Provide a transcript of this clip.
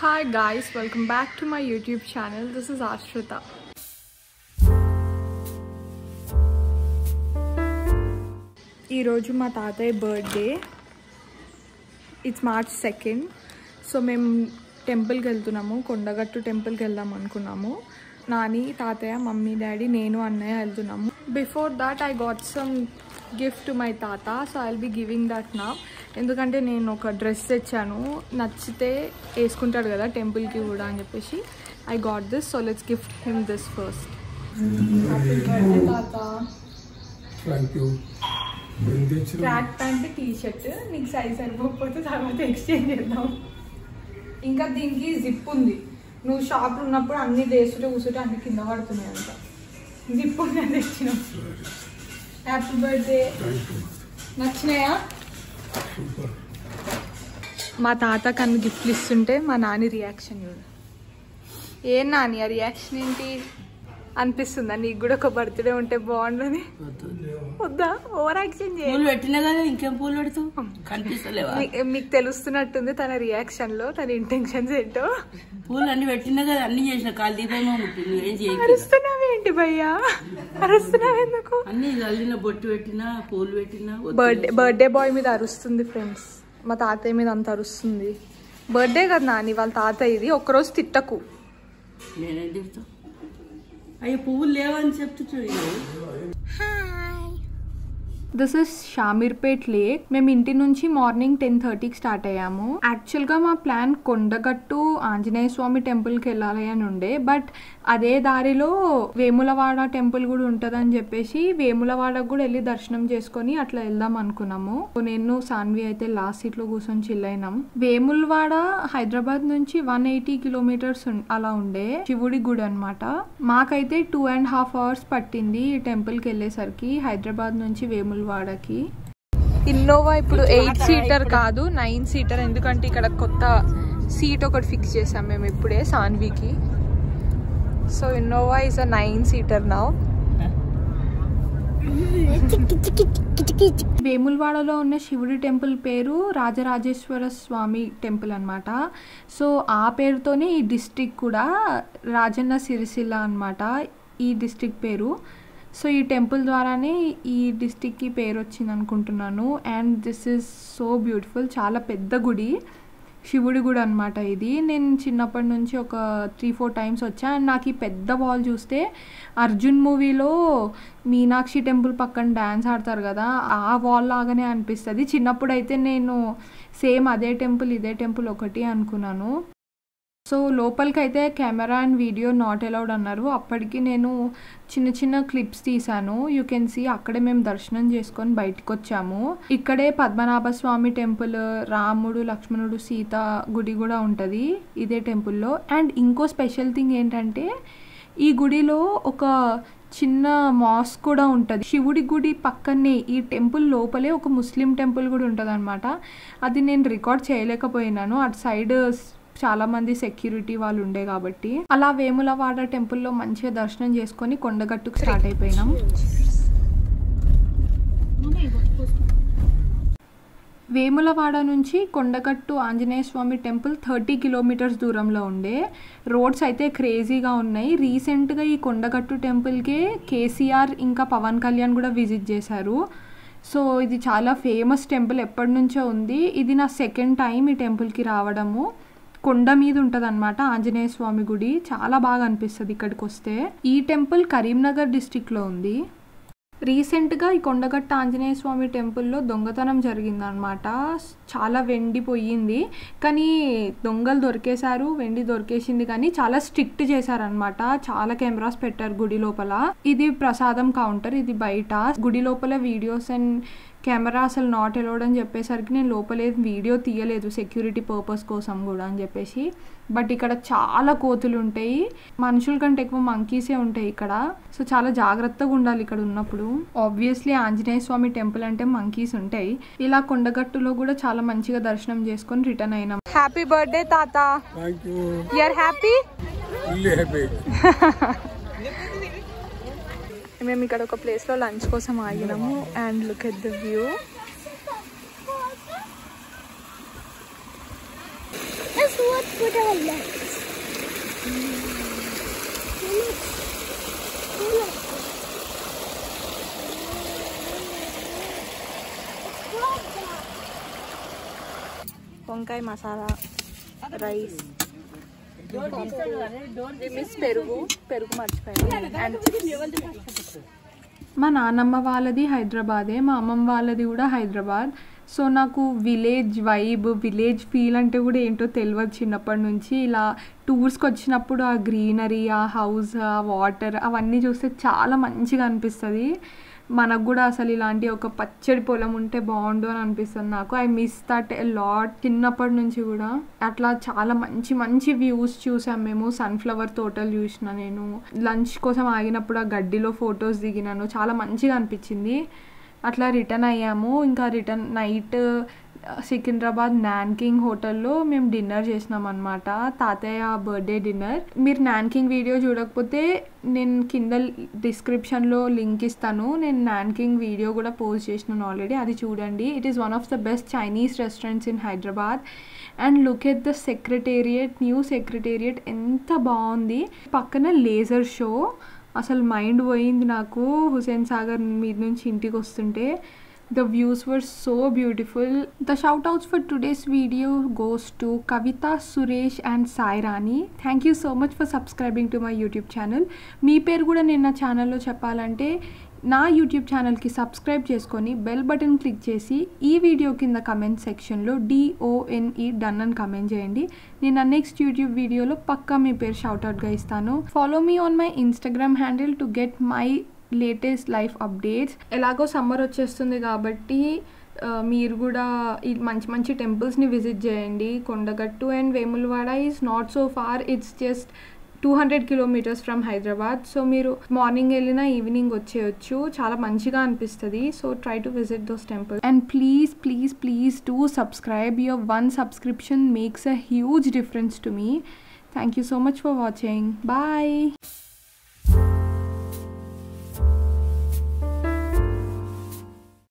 Hi guys welcome back to my YouTube channel this is Ashritha ఈరోజు మా తాతయ్య birthday it's March second so మేము టెంపుల్కి వెళ్తున్నాము. కొండగట్టు టెంపుల్కి వెళ్దాం అనుకున్నాము. నాని తాతయ్య మమ్మీ డాడీ నేను అన్నయ్య వెళ్తున్నాము. Before that I got some gift to my తాత so I will be giving that నా ఎందుకంటే నేను ఒక డ్రెస్ తెచ్చాను. నచ్చితే వేసుకుంటాడు కదా టెంపుల్కి కూడా అని చెప్పేసి. I got this so let's gift him this first track pant T shirt నీకు సైజ్ సరిపోకపోతే తర్వాత ఎక్స్చేంజ్ చేద్దాం. ఇంకా దీనికి జిప్ ఉంది. నువ్వు షాప్ ఉన్నప్పుడు అన్ని వేసుకుంటే కూర్చుంటే అన్ని కింద పడుతున్నాయి అంత జిప్ ఉంది అని తెచ్చిన హ్యాపీ బర్త్డే నచ్చినాయా? మా తాత కన్ను గిఫ్ట్లు ఇస్తుంటే మా నాని రియాక్షన్ చూడు. ఏం నాని ఆ రియాక్షన్ ఏంటి? అనిపిస్తుందా? నీకు కూడా ఒక బర్త్డే ఉంటే బాగుండని. వద్దా. ఓవర్ యాక్షన్ చేయాలి పూలు పెట్టినా కదా ఇంకేం పూలు పెడతావు? కనిపిస్తలేవా? మీ- మీకు తెలుస్తున్నట్టుంది తన రియాక్షన్లో తన ఇంటెన్షన్స్ ఏంటో. పూలు అన్ని పెట్టినా కదా అన్ని చేసిన. కాలు దీపమే ఉంటుంది నువ్వేం చేయకు అరుస్తున్నావేంటి భయ్యా? అరుస్తున్నావెందుకు? అన్ని బొట్టు పెట్టినా పూలు పెట్టినా. బర్త్డే బర్త్డే బాయ్ మీద అరుస్తుంది ఫ్రెండ్స్ మా తాతయ్య మీద అంత అరుస్తుంది. బర్త్డే కదా నాని వాళ్ళ తాతయ్య ఇది ఒక్కరోజు తిట్టకు. నేనేం అయ్యో పువ్వులు లేవని చెప్తూ చూడు. This is Shamirpet lake. మేము ఇంటి నుంచి మార్నింగ్ టెన్ థర్టీకి స్టార్ట్ అయ్యాము. యాక్చువల్గా మా ప్లాన్ కొండగట్టు ఆంజనేయ స్వామి టెంపుల్కి వెళ్ళాలి అని ఉండే. బట్ అదే దారిలో వేములవాడ టెంపుల్ కూడా ఉంటుందని చెప్పేసి వేములవాడకు కూడా వెళ్ళి దర్శనం చేసుకొని అట్లా వెళ్దాం అనుకున్నాము. నేను సాన్వి అయితే లాస్ట్ సీట్లో కూర్చొని చిల్ అయినాం. వేములవాడ హైదరాబాద్ నుంచి వన్ ఎయిటీ కిలోమీటర్స్ అలా ఉండే శివుడి గుడి అనమాట మాకైతే టూ అండ్ హాఫ్ అవర్స్ పట్టింది ఈ టెంపుల్కి వెళ్ళేసరికి. హైదరాబాద్ నుంచి వేములవాడ వాడకి. ఇన్నోవా ఇప్పుడు ఎయిట్ సీటర్ కాదు నైన్ సీటర్ ఎందుకంటే ఇక్కడ కొత్త సీట్ ఒకటి ఫిక్స్ చేసాం మేము ఇప్పుడే సాన్వికి so Innova is a nine seater నా వేములవాడలో ఉన్న శివుడి టెంపుల్ పేరు రాజరాజేశ్వర స్వామి టెంపుల్ అనమాట సో ఆ పేరుతోనే ఈ డిస్టిక్ కూడా రాజన్న సిరిసిల్ల అనమాట ఈ డిస్టిక్ పేరు. సో ఈ టెంపుల్ ద్వారానే ఈ డిస్టిక్కి పేరు వచ్చింది అనుకుంటున్నాను. And this is so beautiful. చాలా పెద్ద గుడి. శివుడి గుడి అనమాట ఇది. నేను చిన్నప్పటి నుంచి ఒక త్రీ ఫోర్ టైమ్స్ వచ్చా. అండ్ నాకు ఈ పెద్ద వాల్ చూస్తే అర్జున్ మూవీలో మీనాక్షి టెంపుల్ పక్కన డ్యాన్స్ ఆడతారు కదా ఆ వాల్ లాగానే అనిపిస్తుంది. చిన్నప్పుడు అయితే నేను సేమ్ అదే టెంపుల్ ఇదే టెంపుల్ ఒకటి అనుకున్నాను. సో లోపలికైతే camera and video not allowed అన్నారు. అప్పటికి నేను చిన్న చిన్న క్లిప్స్ తీశాను. యూ కెన్ సీ అక్కడే మేము దర్శనం చేసుకొని బయటకు వచ్చాము ఇక్కడే పద్మనాభ స్వామి టెంపుల్ రాముడు లక్ష్మణుడు సీత గుడి కూడా ఉంటుంది ఇదే టెంపుల్లో అండ్ ఇంకో స్పెషల్ థింగ్ ఏంటంటే ఈ గుడిలో ఒక చిన్న మాస్ కూడా ఉంటుంది. శివుడి గుడి పక్కనే ఈ టెంపుల్ లోపలే ఒక ముస్లిం టెంపుల్ కూడా ఉంటుంది అనమాట అది నేను రికార్డ్ చేయలేకపోయినాను. అటు సైడ్ చాలా మంది సెక్యూరిటీ వాళ్ళు ఉండే కాబట్టి అలా వేములవాడ టెంపుల్లో మంచిగా దర్శనం చేసుకొని కొండగట్టుకు స్టార్ట్ అయిపోయినాం. వేములవాడ నుంచి Kondagattu Anjaneya Swamy temple thirty kilometres దూరంలో ఉండే. రోడ్స్ అయితే క్రేజీగా ఉన్నాయి. రీసెంట్గా ఈ కొండగట్టు టెంపుల్కే కేసీఆర్ ఇంకా పవన్ కళ్యాణ్ కూడా విజిట్ చేశారు. సో ఇది చాలా ఫేమస్ టెంపుల్ ఎప్పటి నుంచో ఉంది. ఇది నా సెకండ్ టైం ఈ టెంపుల్కి రావడము. కొండ మీద ఉంటుంది అనమాట ఆంజనేయ స్వామి గుడి. చాలా బాగా అనిపిస్తుంది ఇక్కడికి వస్తే ఈ టెంపుల్ కరీంనగర్ డిస్టిక్లో ఉంది. రీసెంట్గా ఈ కొండగట్ట ఆంజనేయ స్వామి టెంపుల్లో దొంగతనం జరిగిందనమాట చాలా వెండి పోయింది. కానీ దొంగలు దొరికేశారు వెండి దొరికేసింది కానీ చాలా స్ట్రిక్ట్ చేశారనమాట చాలా కెమెరాస్ పెట్టారు గుడి లోపల. ఇది ప్రసాదం కౌంటర్ ఇది బయట. గుడి లోపల వీడియోస్ అండ్ కెమెరా అసలు నాట్ అలౌడ్ అని చెప్పేసరికి నేను లోపలే వీడియో తీయలేదు సెక్యూరిటీ పర్పస్ కోసం కూడా అని చెప్పేసి. బట్ ఇక్కడ చాలా కోతులు ఉంటాయి. మనుషుల కంటే ఎక్కువ మంకీసే ఉంటాయి ఇక్కడ. సో చాలా జాగ్రత్తగా ఉండాలి ఇక్కడ ఉన్నప్పుడు. ఆబ్వియస్లీ ఆంజనేయ స్వామి టెంపుల్ అంటే మంకీస్ ఉంటాయి. ఇలా కొండగట్టులో కూడా చాలా మంచిగా దర్శనం చేసుకొని రిటర్న్ అయినాం. హ్యాపీ బర్త్డే తాత. యూఆర్ హ్యాపీ హ్యాపీ మేము ఇక్కడ ఒక ప్లేస్లో లంచ్ కోసం ఆగినాము and look at the view It's would put our left. వంకాయ మసాలా రైస్ మిస్ పెరుగు పెరుగు మర్చిపోయాను. అండ్ మా నాన్నమ్మ వాళ్ళది హైదరాబాదే మా అమ్మమ్మ వాళ్ళది కూడా హైదరాబాద్. సో నాకు విలేజ్ వైబ్ విలేజ్ ఫీల్ అంటే కూడా ఏంటో తెలియదు చిన్నప్పటి నుంచి. ఇలా టూర్స్కి వచ్చినప్పుడు ఆ గ్రీనరీ ఆ హౌస్ ఆ వాటర్ అవన్నీ చూస్తే చాలా మంచిగా అనిపిస్తుంది. మనకు కూడా అసలు ఇలాంటి ఒక పచ్చడి పొలం ఉంటే బాగుండు అని అనిపిస్తుంది నాకు. I miss that a lot చిన్నప్పటి నుంచి కూడా అట్లా చాలా మంచి మంచి వ్యూస్ చూసాం మేము. సన్ఫ్లవర్ తోటలు చూసిన నేను. లంచ్ కోసం ఆగినప్పుడు ఆ గడ్డిలో ఫొటోస్ దిగినాను. చాలా మంచిగా అనిపించింది. అట్లా రిటర్న్ అయ్యాము. ఇంకా రిటర్న్ నైట్ సికింద్రాబాద్ నాన్కింగ్ హోటల్లో మేము డిన్నర్ చేసినాం అనమాట తాతయ్య బర్త్డే డిన్నర్. మీరు నాన్కింగ్ వీడియో చూడకపోతే నేను కింద డిస్క్రిప్షన్లో లింక్ ఇస్తాను. నేను నాన్కింగ్ వీడియో కూడా పోస్ట్ చేసినాను ఆల్రెడీ. అది చూడండి. It is one of the best Chinese restaurants in Hyderabad and look at the secretariat new secretariat ఎంత బాగుంది. పక్కన లేజర్ షో అసలు మైండ్ పోయింది నాకు హుసేన్ సాగర్ మీద నుంచి ఇంటికి వస్తుంటే. The views were so beautiful. The shout outs for today's video goes to Kavita, Suresh and sairani Thank you so much for subscribing to my YouTube channel. మీ పేరు కూడా నేను నా ఛానల్లో చెప్పాలంటే నా యూట్యూబ్ ఛానల్కి సబ్స్క్రైబ్ చేసుకొని బెల్ బటన్ క్లిక్ చేసి ఈ వీడియో కింద కమెంట్ సెక్షన్లో డిఓఎన్ఈ డన్ అని కమెంట్ చేయండి నేను నా నెక్స్ట్ యూట్యూబ్ వీడియోలో పక్కా మీ పేరు షౌట్అవుట్గా ఇస్తాను follow me on my Instagram handle to get my latest life updates ఎలాగో సమ్మర్ వచ్చేస్తుంది కాబట్టి మీరు కూడా ఈ మంచి మంచి టెంపుల్స్ని విజిట్ చేయండి. Kondagattu and Vemulawada is not so far it's just two hundred kilometres from Hyderabad so మీరు మార్నింగ్ వెళ్ళినా ఈవినింగ్ వచ్చేయచ్చు. చాలా మంచిగా అనిపిస్తుంది. So try to visit those temple and please please please do subscribe your one subscription makes a huge difference to me thank you so much for watching bye